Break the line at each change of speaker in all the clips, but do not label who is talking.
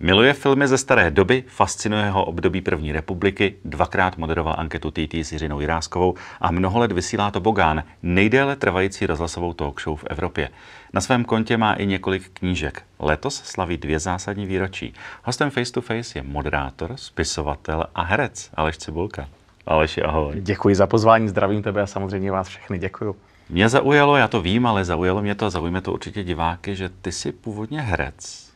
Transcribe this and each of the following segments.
Miluje filmy ze staré doby, fascinuje ho období první republiky, dvakrát moderoval anketu TT s Jiřinou Jiráskovou a mnoho let vysílá to Bogán, nejdéle trvající rozhlasovou talk show v Evropě. Na svém kontě má i několik knížek. Letos slaví dvě zásadní výročí. Hostem Face to Face je moderátor, spisovatel a herec Aleš Cibulka. Aleši, ahoj.
Děkuji za pozvání, zdravím tebe a samozřejmě vás všechny děkuju.
Mě zaujalo, já to vím, ale zaujalo mě to a zaujme to určitě diváky, že ty jsi původně herec.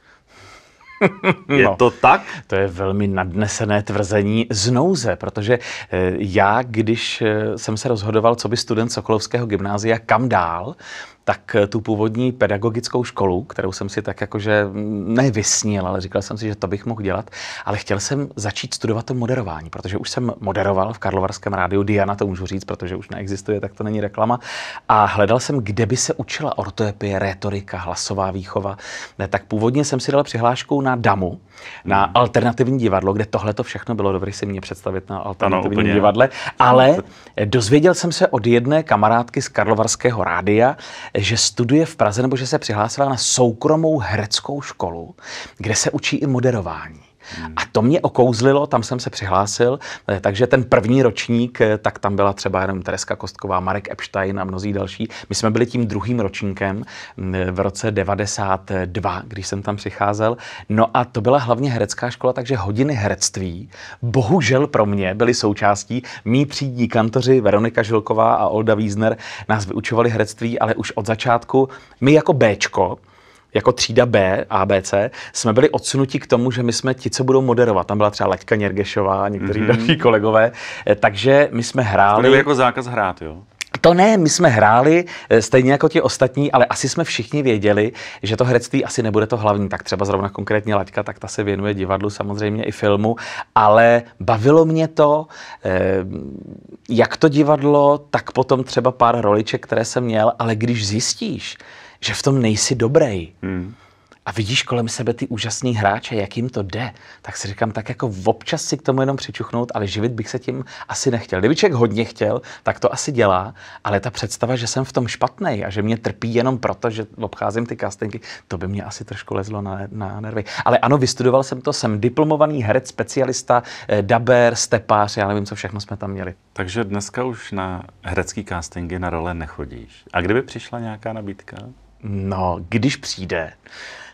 Je no, to tak?
To je velmi nadnesené tvrzení z nouze, protože eh, já, když eh, jsem se rozhodoval, co by student Sokolovského gymnázia, kam dál, tak eh, tu původní pedagogickou školu, kterou jsem si tak jakože mm, nevysnil, ale říkal jsem si, že to bych mohl dělat, ale chtěl jsem začít studovat to moderování, protože už jsem moderoval v Karlovarském rádiu, Diana to můžu říct, protože už neexistuje, tak to není reklama, a hledal jsem, kde by se učila ortoepie, retorika, hlasová výchova. Ne, tak původně jsem si dal přihlášku na DAMu, na hmm. alternativní divadlo, kde tohle to všechno bylo dobré si mě představit na alternativním ano, divadle, ale dozvěděl jsem se od jedné kamarádky z Karlovarského rádia, že studuje v Praze nebo že se přihlásila na soukromou hereckou školu, kde se učí i moderování. Hmm. A to mě okouzlilo, tam jsem se přihlásil, eh, takže ten první ročník, eh, tak tam byla třeba jenom Tereska Kostková, Marek Epstein a mnozí další. My jsme byli tím druhým ročníkem mm, v roce 92, když jsem tam přicházel. No a to byla hlavně herecká škola, takže hodiny herectví, bohužel pro mě, byly součástí. Mí třídní kantoři Veronika Žilková a Olda Wiesner nás vyučovali herectví, ale už od začátku my jako Bčko, jako třída B, ABC, jsme byli odsunuti k tomu, že my jsme ti, co budou moderovat. Tam byla třeba Laďka Něrgešová a někteří mm-hmm. další kolegové. Eh, takže my jsme hráli...
To jako zákaz hrát, jo?
To ne, my jsme hráli eh, stejně jako ti ostatní, ale asi jsme všichni věděli, že to herectví asi nebude to hlavní. Tak třeba zrovna konkrétně Laďka, tak ta se věnuje divadlu, samozřejmě i filmu, ale bavilo mě to, eh, jak to divadlo, tak potom třeba pár roliček, které jsem měl, ale když zjistíš, že v tom nejsi dobrý. Hmm. A vidíš kolem sebe ty úžasný hráče, jak jim to jde, tak si říkám, tak jako občas si k tomu jenom přičuchnout, ale živit bych se tím asi nechtěl. Kdyby člověk hodně chtěl, tak to asi dělá, ale ta představa, že jsem v tom špatný a že mě trpí jenom proto, že obcházím ty castingy, to by mě asi trošku lezlo na, na nervy. Ale ano, vystudoval jsem to, jsem diplomovaný herec, specialista, eh, daber, stepář, já nevím, co všechno jsme tam měli.
Takže dneska už na herecký castingy na role nechodíš. A kdyby přišla nějaká nabídka?
No, když přijde,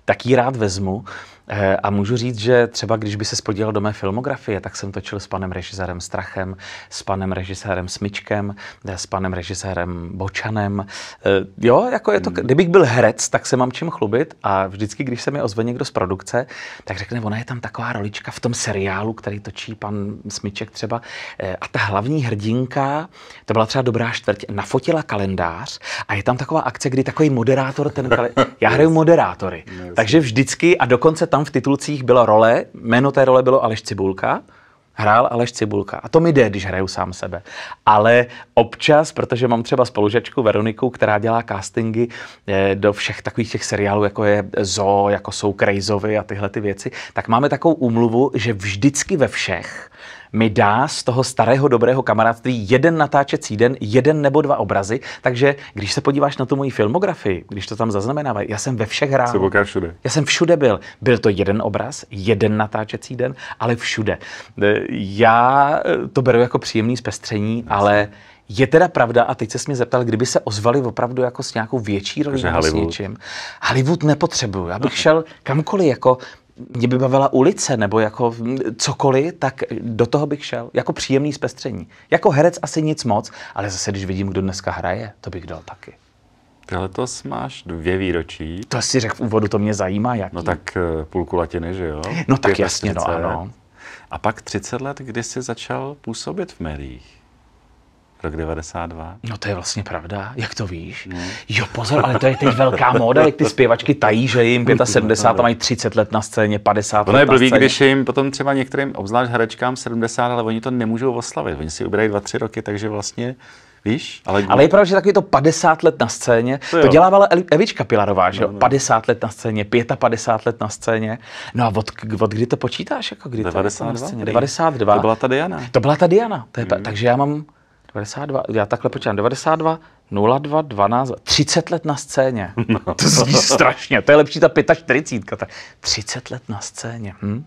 tak ji rád vezmu. Eh, a můžu říct, že třeba když by se spodílel do mé filmografie, tak jsem točil s panem režisérem Strachem, s panem režisérem Smyčkem, eh, s panem režisérem Bočanem. Eh, jo, jako je to, hmm. kdybych byl herec, tak se mám čím chlubit a vždycky, když se mi ozve někdo z produkce, tak řekne, ona je tam taková rolička v tom seriálu, který točí pan Smyček třeba. A ta hlavní hrdinka, to byla třeba dobrá čtvrť, nafotila kalendář a je tam taková akce, kdy takový moderátor, ten kalendář, já hraju moderátory, takže vždycky a dokonce tam tam v titulcích byla role, jméno té role bylo Aleš Cibulka, hrál Aleš Cibulka. A to mi jde, když hraju sám sebe. Ale občas, protože mám třeba spolužačku Veroniku, která dělá castingy eh, do všech takových těch seriálů, jako je Zo, jako jsou Krejzovi a tyhle ty věci, tak máme takovou úmluvu, že vždycky ve všech mi dá z toho starého dobrého kamarádství jeden natáčecí den, jeden nebo dva obrazy. Takže když se podíváš na tu moji filmografii, když to tam zaznamenávají, já jsem ve všech hrál.
Jsi všude.
Já jsem všude byl. Byl to jeden obraz, jeden natáčecí den, ale všude. E, já e, to beru jako příjemný zpestření, ale je teda pravda, a teď se mě zeptal, kdyby se ozvali opravdu jako s nějakou větší rolí nebo s něčím. Hollywood nepotřebuju. Já bych šel kamkoliv, jako mě by bavila ulice nebo jako cokoliv, tak do toho bych šel. Jako příjemný zpestření. Jako herec asi nic moc, ale zase, když vidím, kdo dneska hraje, to bych dal taky.
Ty letos máš dvě výročí.
To si řekl v úvodu, to mě zajímá, jak.
No tak eh, půlku latiny, že jo?
No tak jasně, no ano.
A pak 30 let, kdy jsi začal působit v médiích. Rok 92.
No to je vlastně pravda, jak to víš? No. Jo, pozor, ale to je teď velká móda, jak ty zpěvačky tají, že jim 75 a mají 30 let na scéně, 50
to let na scéně. když je jim potom třeba některým, obzvlášť herečkám 70, ale oni to nemůžou oslavit. Oni si ubírají 2-3 roky, takže vlastně Víš?
Ale, ale je pravda, že taky to 50 let na scéně, to, to dělávala Evička Pilarová, že jo? No, no. 50 let na scéně, 55 let na scéně. No a od, od kdy to počítáš? Jako kdy
92. To, na scéně?
92.
To byla ta Diana.
To byla ta Diana. To je, mm. Takže já mám 92, já takhle počítám, 92, 02, 12, 30 let na scéně. No. To zní strašně, to je lepší ta 45, 30 let na scéně. Hm?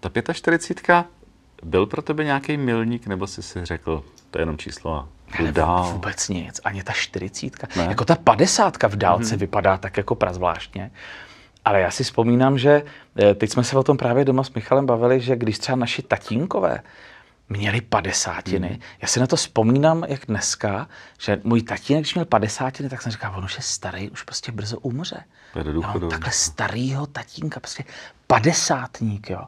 Ta 45 byl pro tebe nějaký milník, nebo jsi si řekl, to je jenom číslo a
jdu dál? Vůbec nic, ani ta 40. Ne? Jako ta 50 v dálce hmm. vypadá tak jako prazvláštně. Ale já si vzpomínám, že eh, teď jsme se o tom právě doma s Michalem bavili, že když třeba naši tatínkové měli padesátiny. Hmm. Já si na to vzpomínám, jak dneska, že můj tatínek, když měl padesátiny, tak jsem říkal, on už je starý, už prostě brzo umře. Já mám takhle starýho tatínka, prostě padesátník, jo.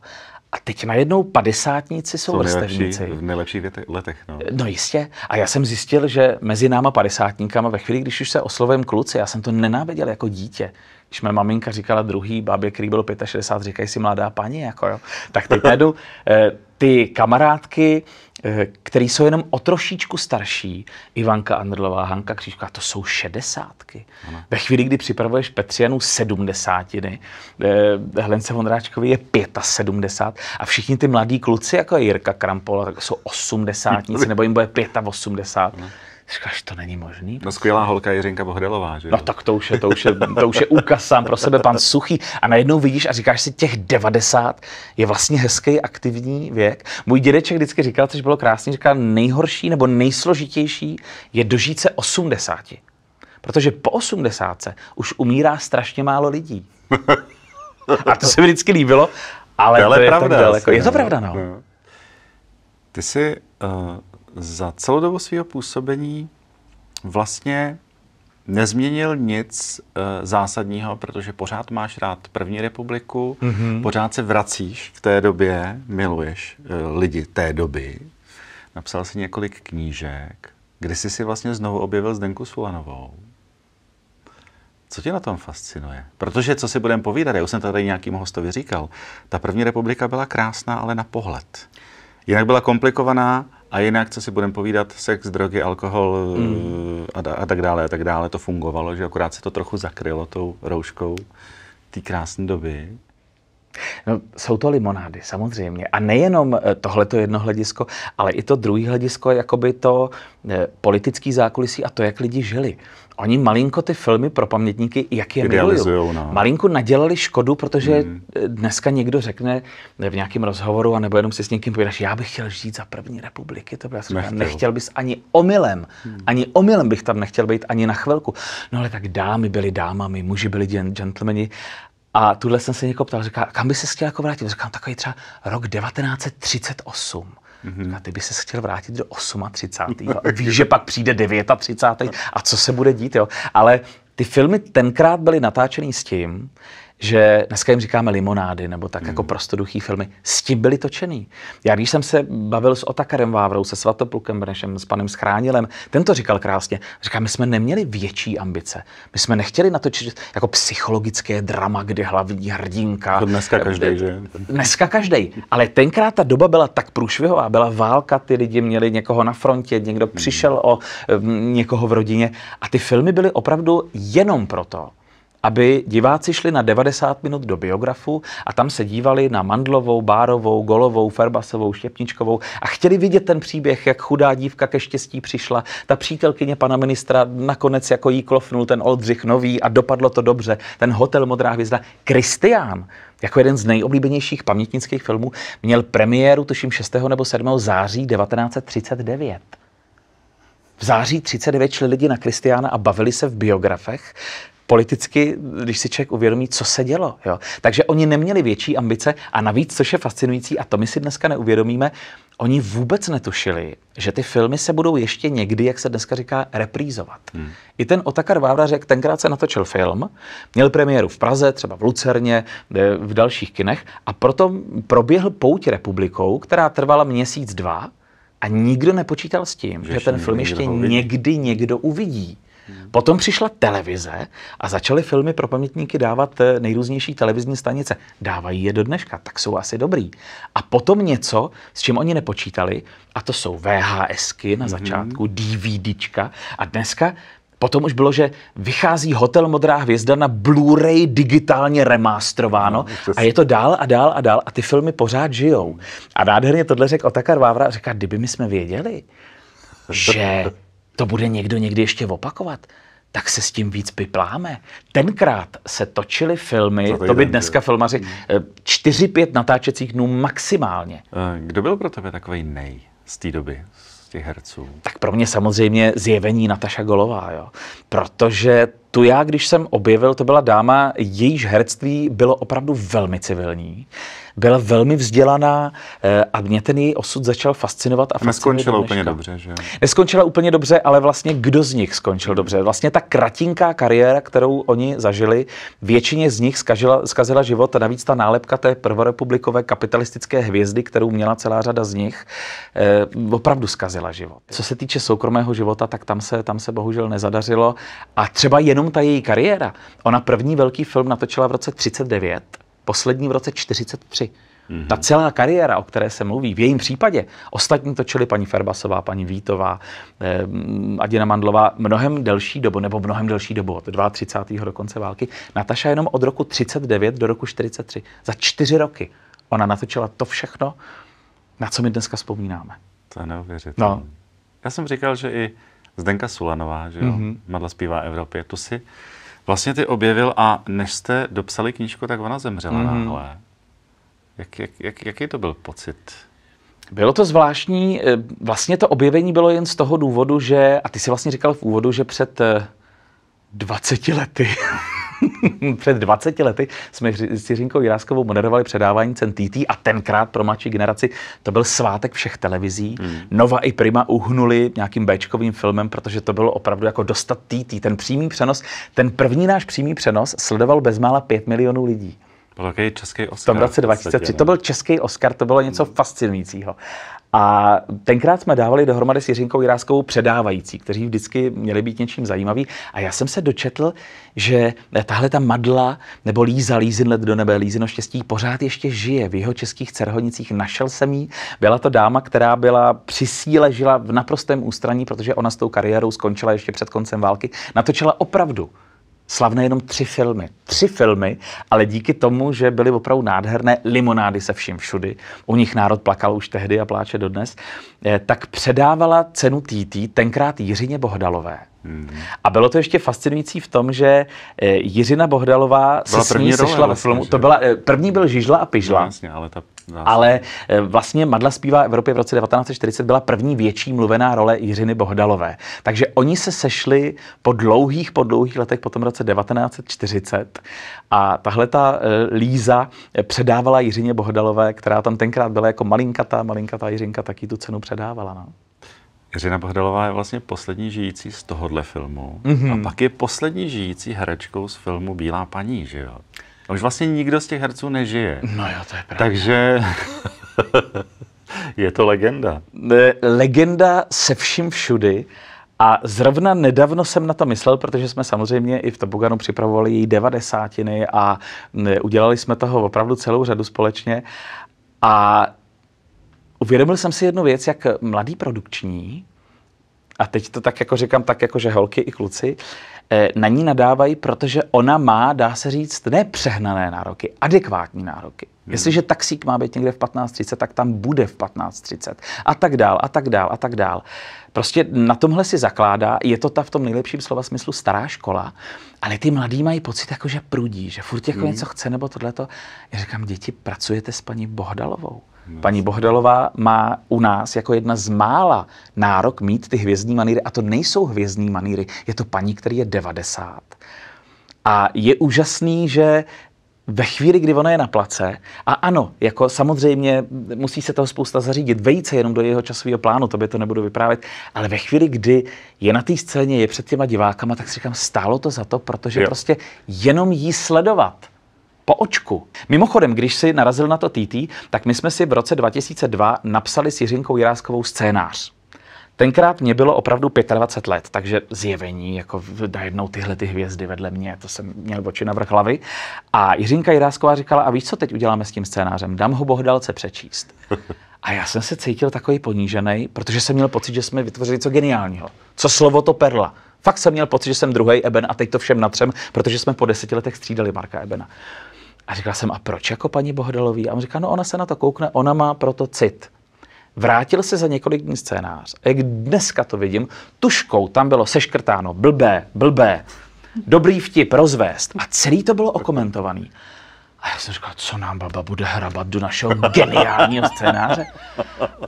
A teď najednou padesátníci jsou, jsou vrstevníci.
V nejlepších letech. No.
no jistě. A já jsem zjistil, že mezi náma padesátníkama ve chvíli, když už se oslovím kluci, já jsem to nenáviděl jako dítě. Když moje maminka říkala druhý babě, který byl 65, říkají si mladá paní, jako jo. Tak teď najdu eh, ty kamarádky, eh, který jsou jenom o trošičku starší, Ivanka Andrlová, Hanka Křížka, to jsou šedesátky. Ano. Ve chvíli, kdy připravuješ Petrianu sedmdesátiny, eh, Helence Vondráčkovi je 75 a všichni ty mladí kluci, jako je Jirka Krampola, tak jsou osmdesátníci, nebo jim bude 85. Ano. Říkáš, to není možný.
No skvělá holka Jiřinka Bohdelová, že
No tak to už je, to už je, to už je úkaz sám pro sebe, pan Suchý. A najednou vidíš a říkáš si, těch 90 je vlastně hezký, aktivní věk. Můj dědeček vždycky říkal, což bylo krásný, říkal, nejhorší nebo nejsložitější je dožít se 80. Protože po 80 už umírá strašně málo lidí. A to se mi vždycky líbilo, ale to, to je pravda, tak daleko. Je to pravda, no. no.
Ty jsi uh, za celou dobu svého působení vlastně nezměnil nic uh, zásadního, protože pořád máš rád první republiku, mm-hmm. pořád se vracíš v té době, miluješ uh, lidi té doby. Napsal si několik knížek. Kdy jsi si vlastně znovu objevil Zdenku Sulanovou? Co tě na tom fascinuje? Protože, co si budeme povídat, já už jsem tady nějakým hostovi říkal, ta první republika byla krásná, ale na pohled. Jinak byla komplikovaná a jinak, co si budeme povídat, sex, drogy, alkohol mm. a, a tak dále, a tak dále, to fungovalo, že akorát se to trochu zakrylo tou rouškou té krásné doby.
No, jsou to limonády, samozřejmě. A nejenom eh, tohleto jedno hledisko, ale i to druhé hledisko, jakoby to eh, politický zákulisí a to, jak lidi žili. Oni malinko ty filmy pro pamětníky, jak je milují. No. Malinko nadělali škodu, protože hmm. dneska někdo řekne v nějakém rozhovoru, a nebo jenom si s někým povídáš, já bych chtěl žít za první republiky. To nechtěl. nechtěl bys ani omylem, hmm. ani omylem bych tam nechtěl být ani na chvilku. No ale tak dámy byly dámami, muži byli gentlemani. A tuhle jsem se někoho ptal, říká, kam by se chtěl jako vrátit? Říkám, takový třeba rok 1938. Mm-hmm. A ty by se chtěl vrátit do 38. Víš, že pak přijde 39. A co se bude dít, jo? Ale ty filmy tenkrát byly natáčeny s tím, že dneska jim říkáme limonády nebo tak hmm. jako prostoduchý filmy. S tím byly točený. Já když jsem se bavil s Otakarem Vávrou, se Svatoplukem Brnešem, s panem Schránilem, ten to říkal krásně. Říká, my jsme neměli větší ambice. My jsme nechtěli natočit jako psychologické drama, kde hlavní hrdinka.
To dneska každý, že?
Dneska každý. Ale tenkrát ta doba byla tak průšvihová, byla válka, ty lidi měli někoho na frontě, někdo hmm. přišel o někoho v rodině a ty filmy byly opravdu jenom proto, aby diváci šli na 90 minut do biografu a tam se dívali na Mandlovou, Bárovou, Golovou, Ferbasovou, Štěpničkovou a chtěli vidět ten příběh, jak chudá dívka ke štěstí přišla. Ta přítelkyně pana ministra nakonec jako jí klofnul ten Oldřich Nový a dopadlo to dobře. Ten hotel Modrá hvězda. Kristián, jako jeden z nejoblíbenějších pamětnických filmů, měl premiéru, tuším 6. nebo 7. září 1939. V září 39 šli lidi na Kristiána a bavili se v biografech politicky, když si člověk uvědomí, co se dělo. Jo. Takže oni neměli větší ambice a navíc, což je fascinující, a to my si dneska neuvědomíme, oni vůbec netušili, že ty filmy se budou ještě někdy, jak se dneska říká, reprízovat. Hmm. I ten Otakar Vávra řekl, tenkrát se natočil film, měl premiéru v Praze, třeba v Lucerně, v dalších kinech a proto proběhl pouť republikou, která trvala měsíc, dva a nikdo nepočítal s tím, že, že ten film ještě někdy někdo uvidí. Potom přišla televize a začaly filmy pro pamětníky dávat eh, nejrůznější televizní stanice. Dávají je do dneška, tak jsou asi dobrý. A potom něco, s čím oni nepočítali, a to jsou VHSky na mhm. začátku, mm-hmm. DVDčka. A dneska Potom už bylo, že vychází Hotel Modrá hvězda na Blu-ray digitálně remastrováno no, a je to dál a dál a dál a ty filmy pořád žijou. A nádherně tohle řekl Otakar Vávra a říká, kdyby my jsme věděli, že to bude někdo někdy ještě opakovat, tak se s tím víc pipláme. Tenkrát se točily filmy, to by dneska filmaři, 4-5 natáčecích dnů maximálně.
Eh, kdo byl pro tebe takový nej z té doby, z těch herců?
Tak pro mě samozřejmě zjevení Nataša Golová, jo. Protože tu já, když jsem objevil, to byla dáma, jejíž herectví bylo opravdu velmi civilní byla velmi vzdělaná eh, a mě ten její osud začal fascinovat a
Neskončila úplně dobře, že
Neskončila úplně dobře, ale vlastně kdo z nich skončil dobře? Vlastně ta kratinká kariéra, kterou oni zažili, většině z nich zkazila, zkazila život a navíc ta nálepka té prvorepublikové kapitalistické hvězdy, kterou měla celá řada z nich, eh, opravdu zkazila život. Co se týče soukromého života, tak tam se, tam se bohužel nezadařilo a třeba jenom ta její kariéra. Ona první velký film natočila v roce 39 poslední v roce 43. Mm-hmm. Ta celá kariéra, o které se mluví, v jejím případě, ostatní točili paní Ferbasová, paní Vítová, eh, Adina Mandlová, mnohem delší dobu, nebo mnohem delší dobu, od 32. do konce války. Nataša jenom od roku 39 do roku 43. Za čtyři roky ona natočila to všechno, na co my dneska vzpomínáme.
To je neuvěřitelné. No. Já jsem říkal, že i Zdenka Sulanová, že jo, mm-hmm. Madla zpívá Evropě, tu si vlastně ty objevil a než jste dopsali knížku, tak ona zemřela mm-hmm. náhle. Jak, jak, jak, jaký to byl pocit?
Bylo to zvláštní. Eh, vlastně to objevení bylo jen z toho důvodu, že, a ty si vlastně říkal v úvodu, že před 20 eh, lety Před 20 lety jsme s Jiřinkou Jiráskovou moderovali předávání cen TT a tenkrát pro mladší generaci to byl svátek všech televizí. Hmm. Nova i Prima uhnuli nějakým Bčkovým filmem, protože to bylo opravdu jako dostat TT. Ten přímý přenos, ten první náš přímý přenos sledoval bezmála 5 milionů lidí.
Byl takový český Oscar.
V tom roce 2003. To byl český Oscar, to bylo něco hmm. fascinujícího. A tenkrát jsme dávali dohromady s Jiřinkou Jiráskovou předávající, kteří vždycky měli být něčím zajímavý. A já jsem se dočetl, že tahle ta madla nebo Líza, Lízin let do nebe, Lízino štěstí pořád ještě žije v jeho českých cerhonicích. Našel jsem jí. Byla to dáma, která byla při síle, žila v naprostém ústraní, protože ona s tou kariérou skončila ještě před koncem války. Natočila opravdu slavné jenom tři filmy. Tři filmy, ale díky tomu, že byly opravdu nádherné, limonády se vším všudy, u nich národ plakal už tehdy a pláče dodnes, eh, tak předávala cenu TT tenkrát Jiřině Bohdalové. Hmm. A bylo to ještě fascinující v tom, že eh, Jiřina Bohdalová byla se s ní sešla ve filmu. Vlastně, to byla, eh, první byl Žižla a Pižla. No,
jasně, ale ta
Zase. Ale eh, vlastně Madla zpívá Evropě v roce 1940 byla první větší mluvená role Jiřiny Bohdalové. Takže oni se sešli po dlouhých, po dlouhých letech po tom roce 1940 a tahle ta eh, Líza eh, předávala Jiřině Bohdalové, která tam tenkrát byla jako malinkatá, malinkatá Jiřinka, taky tu cenu předávala. No.
Jiřina Bohdalová je vlastně poslední žijící z tohohle filmu. Mm-hmm. A pak je poslední žijící herečkou z filmu Bílá paní, že jo? A už vlastně nikdo z těch herců nežije.
No jo, to je pravda.
Takže je to legenda.
Legenda se vším všudy. A zrovna nedávno jsem na to myslel, protože jsme samozřejmě i v Toboganu připravovali její devadesátiny a udělali jsme toho opravdu celou řadu společně. A uvědomil jsem si jednu věc, jak mladý produkční, a teď to tak jako říkám, tak jako že holky i kluci, Eh, na ní nadávají, protože ona má, dá se říct, ne přehnané nároky, adekvátní nároky. Hmm. Jestliže taxík má být někde v 15.30, tak tam bude v 15.30 a tak dál, a tak dál, a tak dál. Prostě na tomhle si zakládá, je to ta v tom nejlepším slova smyslu stará škola, ale ty mladí mají pocit, jako že prudí, že furt jako hmm. něco chce nebo tohleto. Já říkám, děti, pracujete s paní Bohdalovou. Paní Bohdalová má u nás jako jedna z mála nárok mít ty hvězdní maníry a to nejsou hvězdní maníry, je to paní, který je 90. A je úžasný, že ve chvíli, kdy ona je na place, a ano, jako samozřejmě musí se toho spousta zařídit, vejít se jenom do jeho časového plánu, to by to nebudu vyprávět, ale ve chvíli, kdy je na té scéně, je před těma divákama, tak si říkám, stálo to za to, protože jo. prostě jenom jí sledovat po očku. Mimochodem, když si narazil na to TT, tak my jsme si v roce 2002 napsali s Jiřinkou Jiráskovou scénář. Tenkrát mě bylo opravdu 25 let, takže zjevení, jako najednou tyhle ty hvězdy vedle mě, to jsem měl oči na vrch hlavy. A Jiřinka Jirásková říkala, a víš, co teď uděláme s tím scénářem? Dám ho Bohdalce přečíst. A já jsem se cítil takový ponížený, protože jsem měl pocit, že jsme vytvořili něco geniálního. Co slovo to perla. Fakt jsem měl pocit, že jsem druhý Eben a teď to všem natřem, protože jsme po deseti letech střídali Marka Ebena. A říkal jsem, a proč jako paní Bohdalový? A on říká, no ona se na to koukne, ona má proto cit. vrátil se za několik dní scénář. A jak dneska to vidím, tuškou tam bylo seškrtáno, blbé, blbé, dobrý vtip, rozvést. A celý to bylo okomentovaný. A já jsem říkal, co nám baba bude hrabat do našeho geniálního scénáře.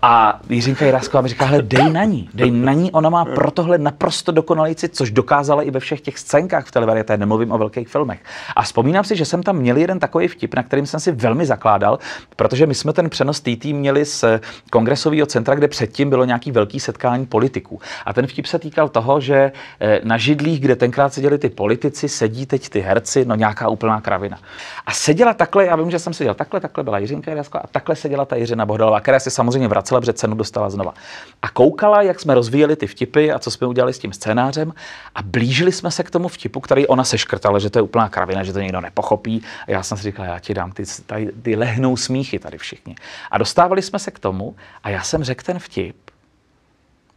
A Jiřinka Jirásková mi říká, hele, dej na ní, dej na ní, ona má pro tohle naprosto dokonalý cit, což dokázala i ve všech těch scénkách v televarietě, nemluvím o velkých filmech. A vzpomínám si, že jsem tam měl jeden takový vtip, na kterým jsem si velmi zakládal, protože my jsme ten přenos TT měli z kongresového centra, kde předtím bylo nějaký velký setkání politiků. A ten vtip se týkal toho, že eh, na židlích, kde tenkrát seděli ty politici, sedí teď ty herci, no nějaká úplná kravina. A seděl seděla takhle, já vím, že jsem seděl takhle, takhle byla Jiřinka Jirasková a takhle seděla ta Jiřina Bohdalová, která se samozřejmě vracela, protože cenu dostala znova. A koukala, jak jsme rozvíjeli ty vtipy a co jsme udělali s tím scénářem a blížili jsme se k tomu vtipu, který ona seškrtala, že to je úplná kravina, že to někdo nepochopí. A já jsem si říkal, já ti dám, ty, tady, ty lehnou smíchy tady všichni. A dostávali jsme se k tomu a já jsem řekl ten vtip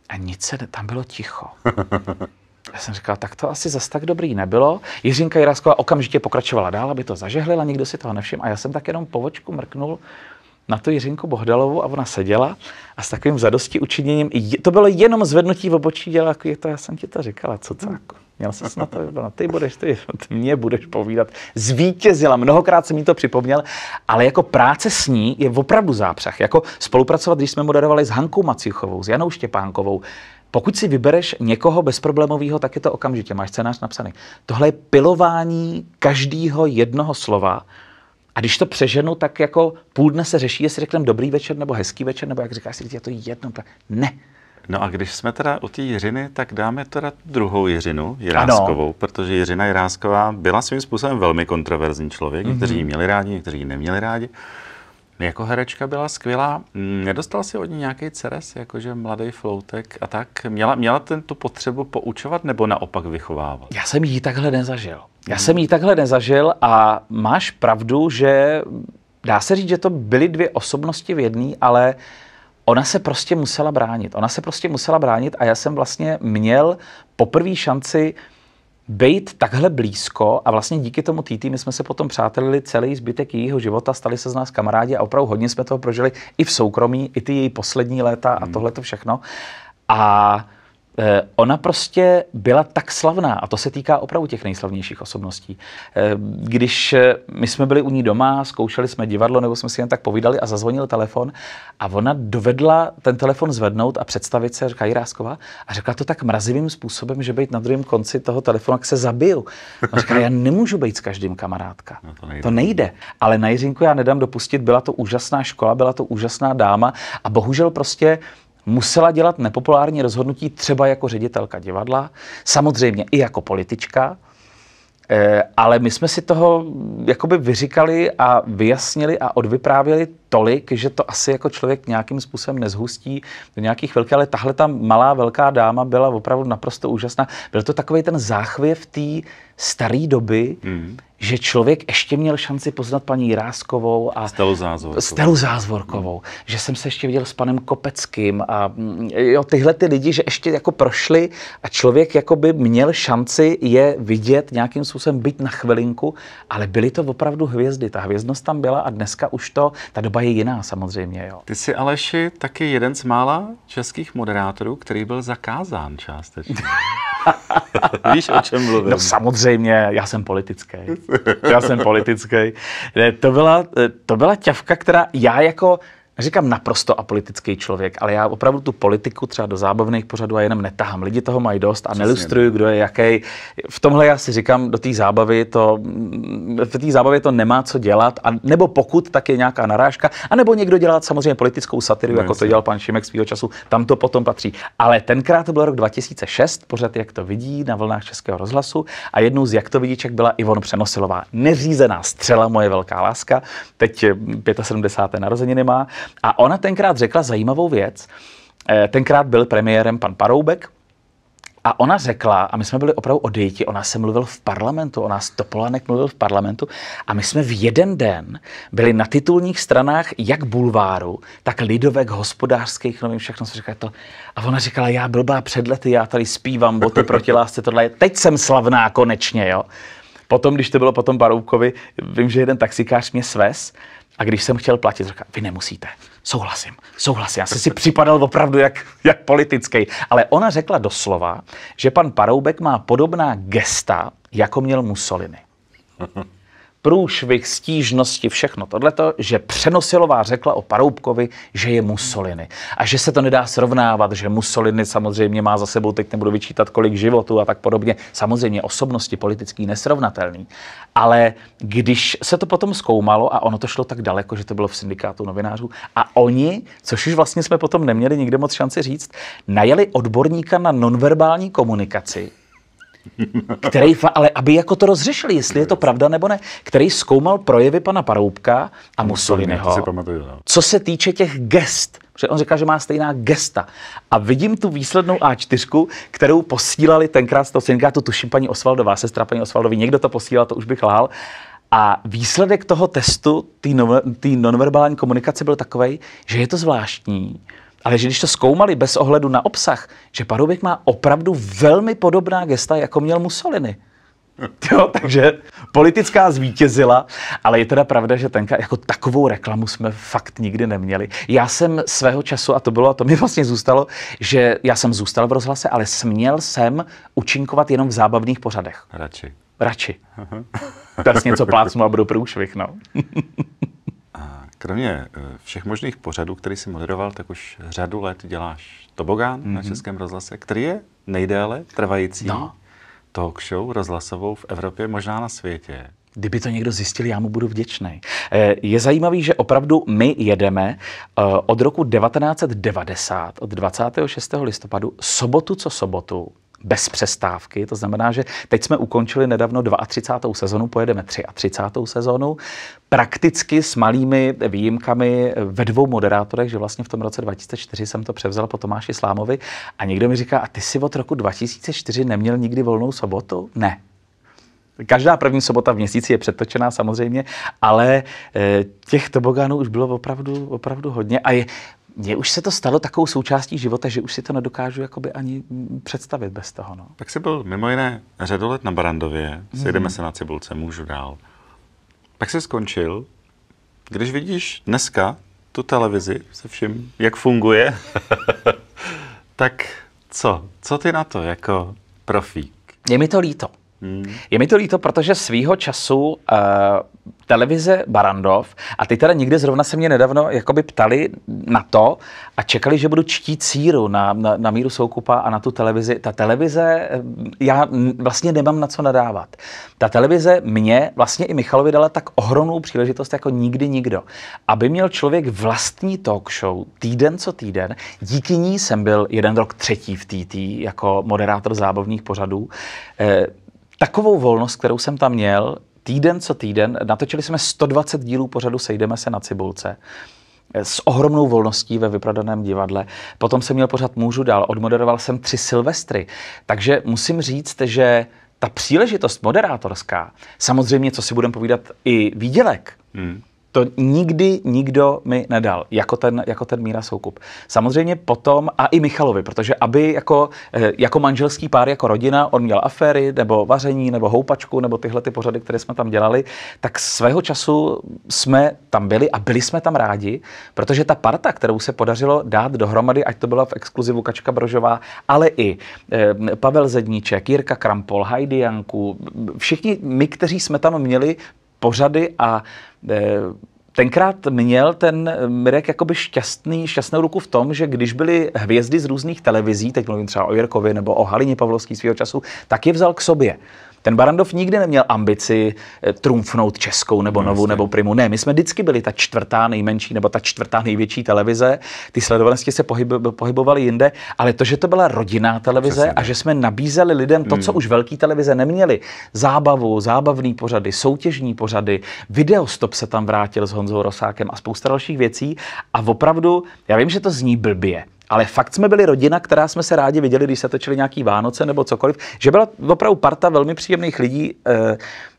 a nic se, tam bylo ticho. Já jsem říkal, tak to asi zas tak dobrý nebylo. Jiřinka Jirásková okamžitě pokračovala dál, aby to zažehlila, nikdo si toho nevšiml. A já jsem tak jenom po očku mrknul na tu Jiřinku Bohdalovu a ona seděla a s takovým zadosti učiněním, to bylo jenom zvednutí v obočí děla, jako je to, já jsem ti to říkala, co to jako. Měl jsem na to, no, ty budeš, ty, ty mě budeš povídat. Zvítězila, mnohokrát jsem jí to připomněl, ale jako práce s ní je opravdu zápřah. Jako spolupracovat, když jsme moderovali s Hankou Macichovou, s Janou Štěpánkovou, pokud si vybereš někoho bezproblémového, tak je to okamžitě, máš scénář napsaný. Tohle je pilování každého jednoho slova, a když to přeženu, tak jako půl dne se řeší, jestli řekneme dobrý večer nebo hezký večer, nebo jak říkáš si, je to jedno. Ne.
No a když jsme teda u té Jiřiny, tak dáme teda druhou Jiřinu, Jiráskovou, ano. protože Jiřina Jirásková byla svým způsobem velmi kontroverzní člověk. Mm-hmm. Někteří ji měli rádi, někteří ji neměli rádi. Jako herečka byla skvělá. Mm, nedostal si od ní nějaký ceres, jakože mladý floutek a tak? Měla, měla ten tu potřebu poučovat nebo naopak vychovávat?
Já jsem ji takhle nezažil. Já hmm. jsem ji takhle nezažil a máš pravdu, že dá se říct, že to byly dvě osobnosti v jedné, ale ona se prostě musela bránit. Ona se prostě musela bránit a já jsem vlastně měl poprvé šanci být takhle blízko a vlastně díky tomu TT my jsme se potom přátelili celý zbytek jejího života, stali se z nás kamarádi a opravdu hodně jsme toho prožili i v soukromí, i ty její poslední léta a hmm. tohle to všechno. A ona prostě byla tak slavná, a to se týká opravdu těch nejslavnějších osobností. Eh, když eh, my jsme byli u ní doma, zkoušeli jsme divadlo, nebo jsme si jen tak povídali a zazvonil telefon a ona dovedla ten telefon zvednout a představit se, říká Jirásková, a řekla to tak mrazivým způsobem, že být na druhém konci toho telefonu, jak se zabiju. A říká, já nemůžu být s každým kamarádka. No to, nejde. to nejde. Ale na Jiřinku já nedám dopustit, byla to úžasná škola, byla to úžasná dáma a bohužel prostě musela dělat nepopulární rozhodnutí třeba jako ředitelka divadla, samozřejmě i jako politička, eh, ale my jsme si toho jakoby vyříkali a vyjasnili a odvyprávěli tolik, že to asi jako člověk nějakým způsobem nezhustí do nějakých velkých, ale tahle ta malá velká dáma byla opravdu naprosto úžasná. Byl to takový ten záchvěv té staré doby, mm že člověk ještě měl šanci poznat paní Jiráskovou a
Stelu Zázvorkovou.
Stelu Zázvorkovou. Že jsem se ještě viděl s panem Kopeckým a mm, jo, tyhle ty lidi, že ještě jako prošli a člověk jako by měl šanci je vidět nějakým způsobem být na chvilinku, ale byly to opravdu hvězdy. Ta hvězdnost tam byla a dneska už to, ta doba je jiná samozřejmě. Jo.
Ty jsi Aleši taky jeden z mála českých moderátorů, který byl zakázán částečně. Víš, o čem mluvím?
No samozřejmě, já jsem politický. Já jsem politický. To byla, to byla ťavka, která já jako neříkám naprosto apolitický člověk, ale já opravdu tu politiku třeba do zábavných pořadů a jenom netahám. Lidi toho mají dost a nelustruju, kdo je jaký. V tomhle já si říkám, do té zábavy to, v té zábavě to nemá co dělat, a nebo pokud, tak je nějaká narážka, a nebo někdo dělat samozřejmě politickou satiru, no, jako to dělal pan Šimek svého času, tam to potom patří. Ale tenkrát to byl rok 2006, pořád jak to vidí na vlnách Českého rozhlasu a jednou z jak to vidíček byla Ivon Přenosilová. Neřízená střela, moje velká láska, teď 75. narozeniny má a ona tenkrát řekla zajímavou věc. Eh, tenkrát byl premiérem pan Paroubek, a ona řekla, a my jsme byli opravdu odejti, ona se mluvil v parlamentu, ona Topolánek mluvil v parlamentu a my jsme v jeden den byli na titulních stranách jak bulváru, tak lidovek, hospodářských novin, všechno se říká to. A ona říkala, já blbá před lety, já tady zpívám boty proti lásce, tohle je, teď jsem slavná konečně, jo. Potom, když to bylo potom Paroubkovi, vím, že jeden taxikář mě svez A když jsem chtěl platit, říkal, vy nemusíte. Souhlasím, souhlasím. Já jsem si připadal opravdu jak, jak politický. Ale ona řekla doslova, že pan Paroubek má podobná gesta, jako měl Mussolini průšvih, stížnosti, všechno tohleto, že Přenosilová řekla o Paroubkovi, že je Mussolini. A že se to nedá srovnávat, že Mussolini samozřejmě má za sebou, teď nebudu vyčítat, kolik životů a tak podobně. Samozřejmě osobnosti politický nesrovnatelný. Ale když se to potom zkoumalo a ono to šlo tak daleko, že to bylo v syndikátu novinářů a oni, což už vlastně jsme potom neměli nikde moc šanci říct, najeli odborníka na nonverbální komunikaci, který, ale aby jako to rozřešili, jestli je to pravda nebo ne, který zkoumal projevy pana Paroubka a Mussoliniho.
No.
Co se týče těch gest, protože on říká, že má stejná gesta. A vidím tu výslednou A4, kterou posílali tenkrát z toho syndikátu, tuším paní Osvaldová, sestra paní Osvaldový, někdo to posílal, to už bych lhal. A výsledek toho testu, té nonverbální komunikace byl takový, že je to zvláštní, ale že když to zkoumali bez ohledu na obsah, že Paroubek má opravdu velmi podobná gesta, jako měl Mussolini. Jo, takže politická zvítězila, ale je teda pravda, že tenka jako takovou reklamu jsme fakt nikdy neměli. Já jsem svého času, a to bylo, a to mi vlastně zůstalo, že já jsem zůstal v rozhlase, ale směl jsem učinkovat jenom v zábavných pořadech.
Radši.
Radši. Teraz něco plácnu a budu průšvih, no.
Kromě eh, všech možných pořadů, který jsi moderoval, tak už řadu let děláš Tobogán mm-hmm. na mhm. Českém rozhlase, který je nejdéle trvající no. talk show rozhlasovou v Evropě, možná na světě.
Kdyby to někdo zjistil, já mu budu vděčný. Eh, je zajímavý, že opravdu my jedeme eh, od roku 1990, od 26. listopadu, sobotu co sobotu, bez přestávky. To znamená, že teď jsme ukončili nedávno 32. sezonu, pojedeme 33. sezonu, prakticky s malými výjimkami ve dvou moderátorech, že vlastně v tom roce 2004 jsem to převzal po Tomáši Slámovi a někdo mi říká, a ty si od roku 2004 neměl nikdy volnou sobotu? Ne, Každá první sobota v měsíci je předtočená samozřejmě, ale eh, těch tobogánů už bylo opravdu, opravdu hodně a je, mně už se to stalo takovou součástí života, že už si to nedokážu jakoby ani představit bez toho. No.
Tak jsi byl mimo jiné řadu let na Barandově, sejdeme mm. se na Cibulce, můžu dál. Pak jsi skončil. Když vidíš dneska tu televizi se vším, jak funguje, tak co? Co ty na to jako profík?
Je mi to líto. Hmm. Je mi to líto, protože svýho času uh, televize Barandov a ty teda někde zrovna se mě nedávno jakoby ptali na to a čekali, že budu čtít síru na, na, na míru soukupa a na tu televizi. Ta televize, eh, já vlastně nemám na co nadávat. Ta televize mě, vlastně i Michalovi dala tak ohromnou příležitost jako nikdy nikdo. Aby měl člověk vlastní talk show týden co týden, díky ní jsem byl jeden rok třetí v TT jako moderátor zábavních pořadů. Eh, takovou volnost, kterou jsem tam měl, týden co týden, natočili jsme 120 dílů pořadu Sejdeme se na Cibulce s ohromnou volností ve vyprodaném divadle. Potom jsem měl pořád Můžu dál, odmoderoval jsem tři Silvestry. Takže musím říct, že ta příležitost moderátorská, samozřejmě, co si budeme povídat, i výdělek, hmm to nikdy nikdo mi nedal, jako ten, jako ten Míra Soukup. Samozřejmě potom, a i Michalovi, protože aby jako, eh, jako manželský pár, jako rodina, on měl aféry, nebo vaření, nebo houpačku, nebo tyhle ty pořady, které jsme tam dělali, tak svého času jsme tam byli a byli jsme tam rádi, protože ta parta, kterou se podařilo dát dohromady, ať to byla v exkluzivu Kačka Brožová, ale i eh, Pavel Zedníček, Jirka Krampol, Heidi Janku, všichni my, kteří jsme tam měli pořady a tenkrát měl ten Mirek jakoby šťastný, šťastnou ruku v tom, že když byly hvězdy z různých televizí, teď mluvím třeba o Jirkovi nebo o Halině Pavlovský svého času, tak je vzal k sobě. Ten Barandov nikdy neměl ambici eh, trumfnout českou nebo novou nebo primu. Ne, my jsme vždycky byli ta čtvrtá nejmenší nebo ta čtvrtá největší televize. Ty sledovanosti se pohyb, pohybovaly jinde, ale to, že to byla rodinná televize Přesně. a že jsme nabízeli lidem to, co hmm. už velké televize neměli, zábavu, zábavní pořady, soutěžní pořady, videostop se tam vrátil s Honzou Rosákem a spousta dalších věcí a opravdu, já vím, že to zní blbě, ale fakt jsme byli rodina, která jsme se rádi viděli, když se točili nějaký Vánoce nebo cokoliv, že byla opravdu parta velmi příjemných lidí, eh,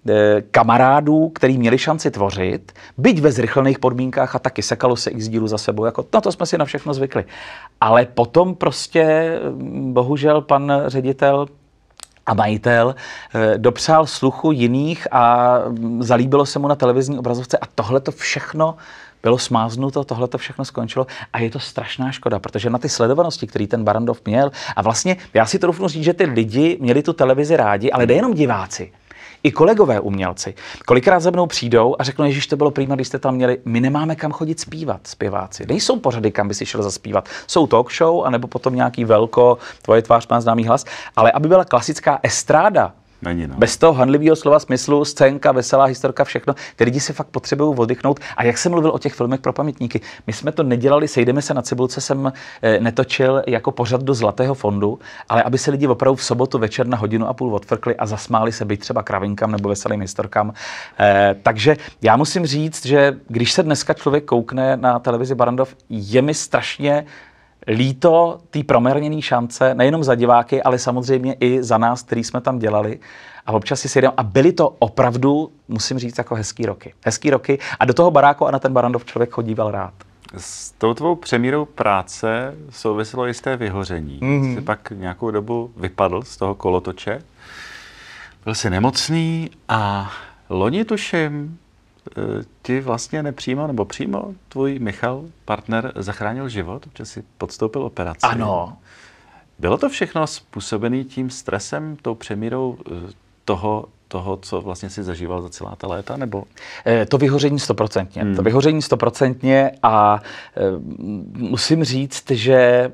eh, kamarádů, který měli šanci tvořit, byť ve zrychlených podmínkách a taky sekalo se x dílu za sebou, jako na to jsme si na všechno zvykli. Ale potom prostě, bohužel, pan ředitel a majitel eh, dopřál sluchu jiných a mm, zalíbilo se mu na televizní obrazovce a tohle to všechno bylo smáznuto, tohle to všechno skončilo a je to strašná škoda, protože na ty sledovanosti, který ten Barandov měl a vlastně já si to doufnu říct, že ty lidi měli tu televizi rádi, ale nejenom diváci i kolegové umělci. Kolikrát za mnou přijdou a řeknou, že to bylo prýma, když jste tam měli, my nemáme kam chodit zpívat, zpěváci. Nejsou pořady, kam by si šel zaspívat. Jsou talk show, anebo potom nějaký velko, tvoje tvář má známý hlas, ale aby byla klasická estráda,
Není, no.
Bez toho handlivého slova smyslu, scénka, veselá historka, všechno. Ty lidi si fakt potřebují oddychnout. A jak jsem mluvil o těch filmech pro pamětníky, my jsme to nedělali, sejdeme se na cibulce, jsem e, netočil jako pořad do Zlatého fondu, ale aby se lidi opravdu v sobotu večer na hodinu a půl odfrkli a zasmáli se být třeba kravinkám nebo veselým historkám. E, takže já musím říct, že když se dneska člověk koukne na televizi Barandov, je mi strašně líto té proměrněné šance, nejenom za diváky, ale samozřejmě i za nás, který jsme tam dělali. A občas si sjedeme. A byly to opravdu, musím říct, jako hezký roky. Hezký roky. A do toho baráku a na ten Barandov člověk chodíval rád.
S tou tvou přemírou práce souviselo jisté vyhoření. Mm-hmm. Jsi pak nějakou dobu vypadl z toho kolotoče. Byl jsi nemocný a loni tuším, ti vlastně nepřímo nebo přímo tvůj Michal, partner, zachránil život, protože si podstoupil operaci.
Ano.
Bylo to všechno způsobené tím stresem, tou přemírou eh, toho, toho, co vlastně si zažíval za celá ta léta, nebo?
Eh, to vyhoření stoprocentně. Hmm. To vyhoření stoprocentně a musím říct, že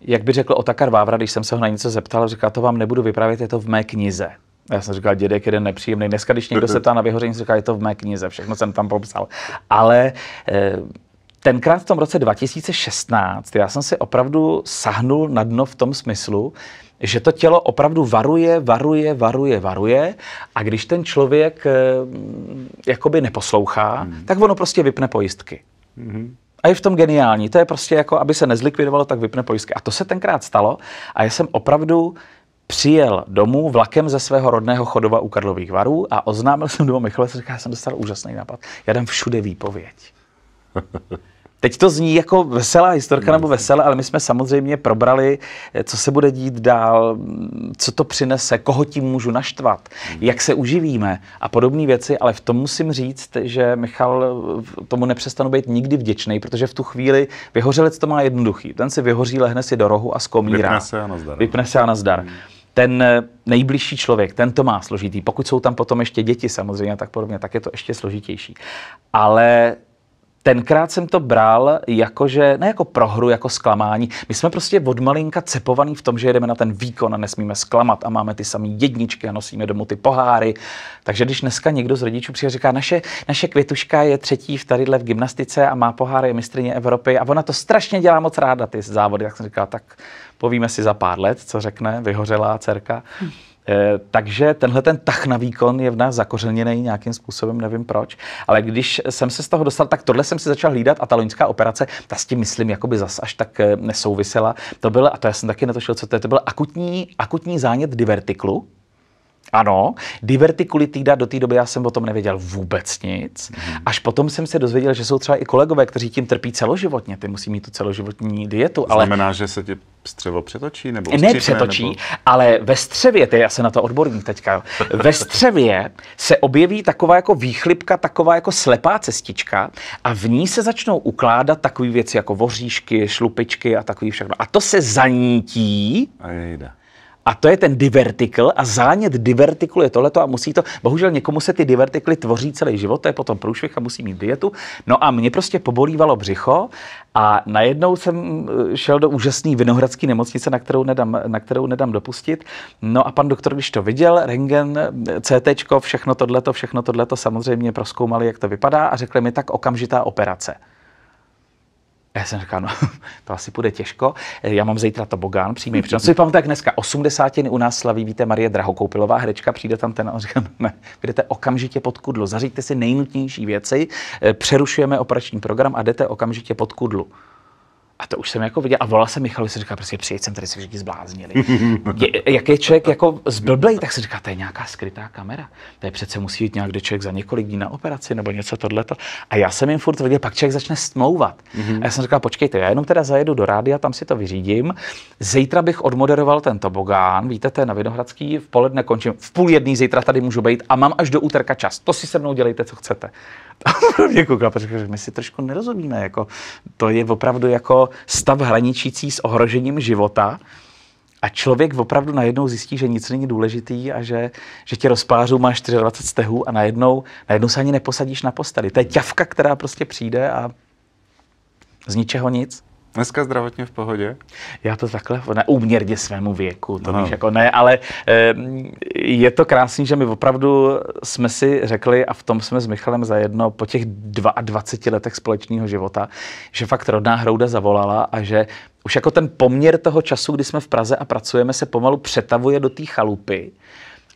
jak by řekl Otakar Vávra, když jsem se ho na něco zeptal, říká, to vám nebudu vyprávět, je to v mé knize. Já jsem říkal, dědek jeden nepříjemný. Dneska, když někdo se ptá na vyhoření, říká, je to v mé knize, všechno jsem tam popsal. Ale eh, tenkrát v tom roce 2016, já jsem si opravdu sahnul na dno v tom smyslu, že to tělo opravdu varuje, varuje, varuje, varuje a když ten člověk e, jakoby neposlouchá, hmm. tak ono prostě vypne pojistky. Hmm. A je v tom geniální. To je prostě jako, aby se nezlikvidovalo, tak vypne pojistky. A to se tenkrát stalo a já jsem opravdu přijel domů vlakem ze svého rodného Chodova u Karlových varů a oznámil jsem domů Michale, říká, já jsem dostal úžasný nápad. Já dám všude výpověď. Teď to zní jako veselá historka nebo veselé, ale my jsme samozřejmě probrali, co se bude dít dál, co to přinese, koho tím můžu naštvat, jak se uživíme a podobné věci, ale v tom musím říct, že Michal tomu nepřestanu být nikdy vděčný, protože v tu chvíli vyhořelec to má jednoduchý. Ten si vyhoří, lehne si do rohu a skomírá.
Vypne se a nazdar.
Vypne se a nazdar. Hmm ten nejbližší člověk, ten to má složitý. Pokud jsou tam potom ještě děti samozřejmě tak podobně, tak je to ještě složitější. Ale tenkrát jsem to bral jakože, ne jako prohru, jako zklamání. My jsme prostě od malinka cepovaný v tom, že jedeme na ten výkon a nesmíme zklamat a máme ty samé jedničky a nosíme domů ty poháry. Takže když dneska někdo z rodičů přijde a říká, naše, naše květuška je třetí v tadyhle v gymnastice a má poháry, je Evropy a ona to strašně dělá moc ráda, ty závody, tak jsem říkal, tak povíme si za pár let, co řekne vyhořelá dcerka. Hm. Eh, takže tenhle ten tah na výkon je v nás zakořeněný nějakým způsobem, nevím proč. Ale když jsem se z toho dostal, tak tohle jsem si začal hlídat a ta loňská operace, ta s tím myslím, jakoby zas až tak eh, nesouvisela. To bylo, a to já jsem taky netošil, co to je, to byl akutní, akutní zánět divertiklu, ano, divertikulitida, do té doby já jsem o tom nevěděl vůbec nic. Mm. Až potom jsem se dozvěděl, že jsou třeba i kolegové, kteří tím trpí celoživotně, ty musí mít tu celoživotní dietu.
Ale... Znamená, že se ti střevo přetočí? Nebo
ne přetočí, nebo... ale ve střevě, ty já jsem na to odborník teďka, ve střevě se objeví taková jako výchlipka, taková jako slepá cestička a v ní se začnou ukládat takové věci jako voříšky, šlupičky a takový všechno. A to se zanítí.
A jejda.
A to je ten divertikl a zánět divertiklu je tohleto a musí to, bohužel někomu se ty divertikly tvoří celý život, to je potom průšvih a musí mít dietu. No a mě prostě pobolívalo břicho a najednou jsem eh, šel do úžasné vinohradské nemocnice, na kterou, nedám, na kterou nedám dopustit. No a pan doktor, když to viděl, rengen, CT, všechno tohleto, všechno tohleto samozřejmě proskoumali, jak to vypadá a řekli mi tak okamžitá operace. Já jsem říkal, no, to asi bude těžko. Já mám zítra tobogán, přímý přínos. Co si pamatuju, tak dneska 80. u nás slaví, víte, Marie Drahokoupilová herečka, přijde tam ten a říká, ne, jdete okamžitě pod kudlu, zaříďte si nejnutnější věci, eh, přerušujeme operační program a jdete okamžitě pod kudlu. A to už jsem jako viděl. A volal jsem Michalu, si říká, prostě přijeď sem, tady se všichni zbláznili. je, jak je člověk jako zblblej, tak si říká, to je nějaká skrytá kamera. To je přece musí jít nějak, kde člověk za několik dní na operaci nebo něco tohleto. A já jsem jim furt viděl, pak člověk začne smlouvat. Mm-hmm. A já jsem říkal, počkejte, já jenom teda zajedu do rádia, tam si to vyřídím. Zítra bych odmoderoval ten tobogán, víte, to je na Vinohradský, v poledne končím, v půl jedný zítra tady můžu být a mám až do úterka čas. To si se mnou dělejte, co chcete. A mě koukal, protože my si trošku nerozumíme. Jako, to je opravdu jako stav hraničící s ohrožením života. A člověk opravdu najednou zjistí, že nic není důležitý a že, že tě rozpářů má 24 stehů a najednou, najednou se ani neposadíš na posteli. To je ťavka, která prostě přijde a z ničeho nic.
Dneska zdravotně v pohodě?
Já to takhle, neúměrně svému věku, to víš, jako ne, ale e, je to krásný, že my opravdu jsme si řekli, a v tom jsme s Michalem zajedno po těch 22 letech společného života, že fakt rodná hrouda zavolala a že už jako ten poměr toho času, kdy jsme v Praze a pracujeme, se pomalu přetavuje do té chalupy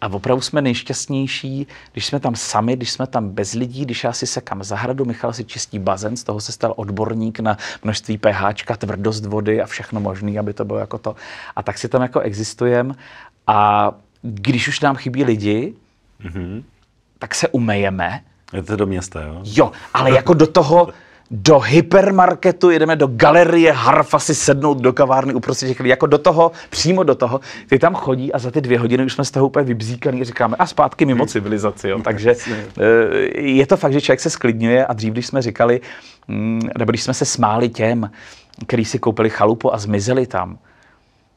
a opravdu jsme nejšťastnější, když jsme tam sami, když jsme tam bez lidí, když já si sekám zahradu, Michal si čistí bazén, z toho se stal odborník na množství pH, tvrdost vody a všechno možné, aby to bylo jako to. A tak si tam jako existujeme a když už nám chybí lidi, mm-hmm. tak se umejeme.
Je to do města, jo?
Jo, ale jako do toho, do hypermarketu, jedeme do galerie Harfa si sednout do kavárny uprostřed těch lidí, jako do toho, přímo do toho, ty tam chodí a za ty dvě hodiny už jsme z toho úplně vybzíkaný, říkáme a zpátky mimo civilizaci, jo. takže eh, je to fakt, že člověk se sklidňuje a dřív, když jsme říkali, mm, nebo když jsme se smáli těm, kteří si koupili chalupu a zmizeli tam,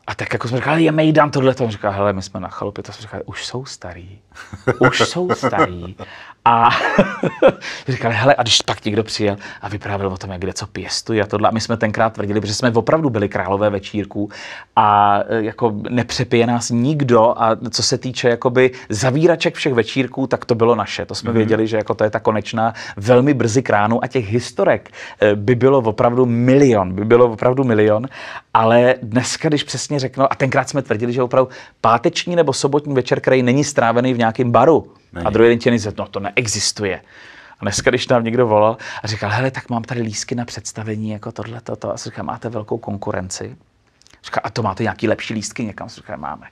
a tak jako jsme říkali, je Mejdan tohle, to on říká, hele, my jsme na chalupě, to jsme říkali, už jsou starý, už jsou starý. A říkali, hele, a když pak někdo přijel a vyprávěl o tom, jak kde co pěstuje a tohle. A my jsme tenkrát tvrdili, protože jsme opravdu byli králové večírků a e, jako nepřepije nás nikdo a co se týče jakoby zavíraček všech večírků, tak to bylo naše. To jsme mm-hmm. věděli, že jako to je ta konečná velmi brzy kránu a těch historek e, by bylo opravdu milion, by bylo opravdu milion, ale dneska, když přesně řeknu, a tenkrát jsme tvrdili, že opravdu páteční nebo sobotní večer, který není strávený v nějakém baru, Není. A druhý den tě no to neexistuje. A dneska, když nám někdo volal a říkal, hele, tak mám tady lísky na představení, jako tohle, toto. A říkal, máte velkou konkurenci. Říkal, a to máte nějaký lepší lístky někam? Říkal, máme.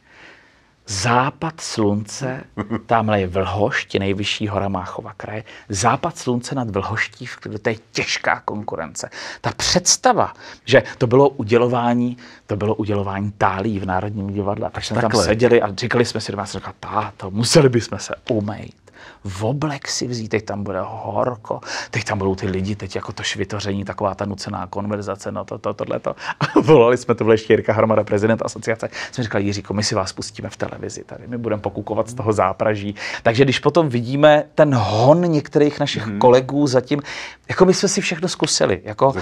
Západ slunce, tamhle je Vlhošť, nejvyšší hora Máchova kraje. Západ slunce nad Vlhoští, to je těžká konkurence. Ta představa, že to bylo udělování, to bylo udělování tálí v Národním divadle. Tak jsme tam seděli a říkali jsme si doma, říkal, táto, museli bychom se umejt v oblek si vzít, teď tam bude horko, teď tam budou ty lidi, teď jako to švitoření, taková ta nucená konverzace, no to, to, tohle to. A volali jsme, to byl ještě Jirka Hromada, prezident asociace, jsme říkali, Jiříko, my si vás pustíme v televizi tady, my budeme pokukovat z toho zápraží. Takže když potom vidíme ten hon některých našich mm-hmm. kolegů zatím, jako my jsme si všechno zkusili, jako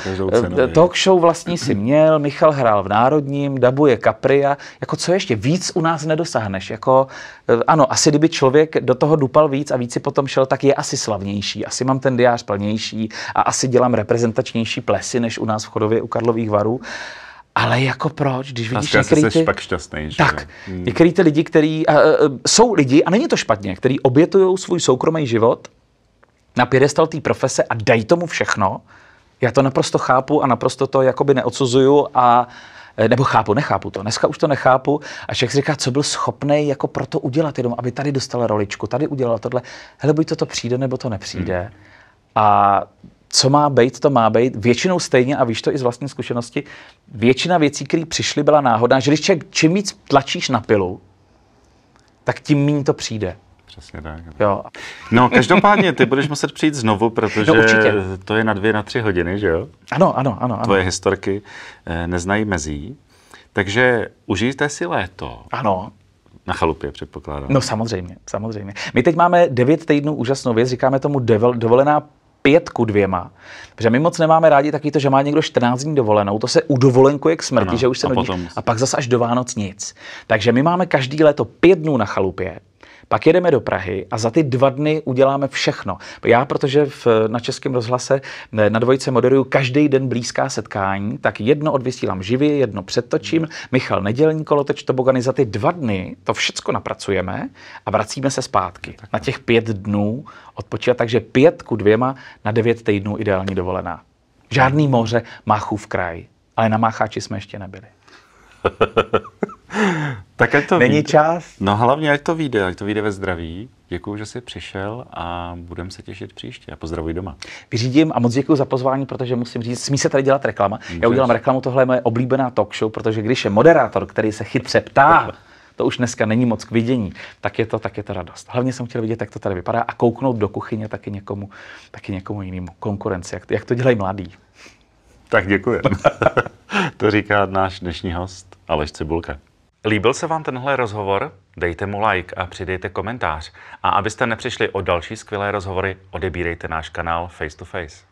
eh, talk show vlastní si měl, Michal hrál v Národním, dabuje Capria, jako co ještě, víc u nás nedosáhneš, jako eh, ano, asi kdyby člověk do toho dupal víc a víc si potom šel, tak je asi slavnější, asi mám ten diář plnější a asi dělám reprezentačnější plesy než u nás v Chodově u Karlových varů. Ale jako proč, když vidíš
některý ty... pak šťastný,
že? Tak, hmm. některý ty lidi, kteří uh, jsou lidi, a není to špatně, kteří obětují svůj soukromý život na pědestal té profese a dají tomu všechno. Já to naprosto chápu a naprosto to jakoby neodsuzuju a uh, nebo chápu, nechápu to. Dneska už to nechápu. A člověk si říká, co byl schopný jako pro to udělat, jenom aby tady dostal roličku, tady udělal tohle. Hele, buď to, to přijde, nebo to nepřijde. Hmm. A co má být, to má být. Většinou stejně, a víš to i z vlastní zkušenosti, většina věcí, které přišly, byla náhodná. Že když člověk, čím víc tlačíš na pilu, tak tím méně to přijde.
Přesně tak.
Jo.
No, každopádně ty budeš muset přijít znovu, protože no, to je na dvě, na tři hodiny, že jo?
Ano, ano, ano. ano.
Tvoje historky eh, neznají mezí. Takže užijte si léto.
Ano.
Na chalupě, předpokládám.
No samozřejmě, samozřejmě. My teď máme devět týdnů úžasnou věc, říkáme tomu dovolená pět ku dvěma. Protože my moc nemáme rádi taky to, že má někdo 14 dní dovolenou, to se udovolenkuje k smrti, ano, že už se a, nudí, a pak zase až do Vánoc nic. Takže my máme každý léto pět dnů na chalupě, pak jedeme do Prahy a za ty dva dny uděláme všechno. Já, protože v, na Českém rozhlase na dvojice moderuju každý den blízká setkání, tak jedno odvysílám živě, jedno předtočím. Michal Nedělní koloteč Tobogany za ty dva dny to všechno napracujeme a vracíme se zpátky. Na těch pět dnů odpočívat, takže pět ku dvěma na devět týdnů ideální dovolená. Žádný moře, v kraj. Ale na Mácháči jsme ještě nebyli.
tak ať to
Není
vyjde.
čas.
No hlavně, ať to vyjde, ať to vyjde ve zdraví. Děkuji, že jsi přišel a budeme se těšit příště. A pozdravuj doma.
Vyřídím a moc děkuji za pozvání, protože musím říct, smí se tady dělat reklama. Já udělám reklamu, tohle je moje oblíbená talk show, protože když je moderátor, který se chytře ptá, to už dneska není moc k vidění, tak je to, tak je to radost. Hlavně jsem chtěl vidět, jak to tady vypadá a kouknout do kuchyně taky někomu, taky někomu jinému. Konkurenci, jak to, jak to dělají mladí.
Tak děkuji. to říká náš dnešní host Aleš Cibulka. Líbil se vám tenhle rozhovor? Dejte mu like a přidejte komentář. A abyste nepřišli o další skvělé rozhovory, odebírejte náš kanál Face to Face.